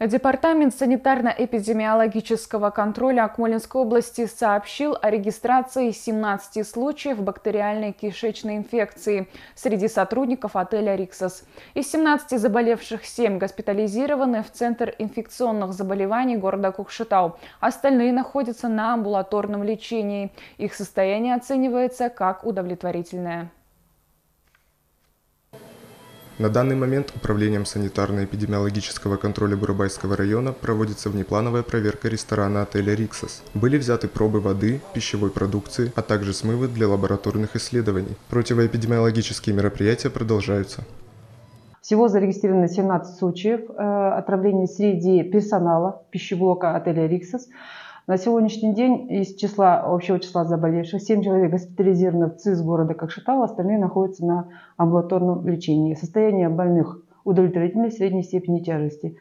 Департамент санитарно-эпидемиологического контроля Акмолинской области сообщил о регистрации 17 случаев бактериальной кишечной инфекции среди сотрудников отеля «Риксос». Из 17 заболевших 7 госпитализированы в Центр инфекционных заболеваний города Кукшетау. Остальные находятся на амбулаторном лечении. Их состояние оценивается как удовлетворительное. На данный момент Управлением санитарно-эпидемиологического контроля Бурабайского района проводится внеплановая проверка ресторана отеля «Риксос». Были взяты пробы воды, пищевой продукции, а также смывы для лабораторных исследований. Противоэпидемиологические мероприятия продолжаются. Всего зарегистрировано 17 случаев э, отравления среди персонала пищеблока отеля «Риксос». На сегодняшний день из числа общего числа заболевших 7 человек госпитализированы в ЦИС города Кокшетау, остальные находятся на амбулаторном лечении. Состояние больных удовлетворительной средней степени тяжести.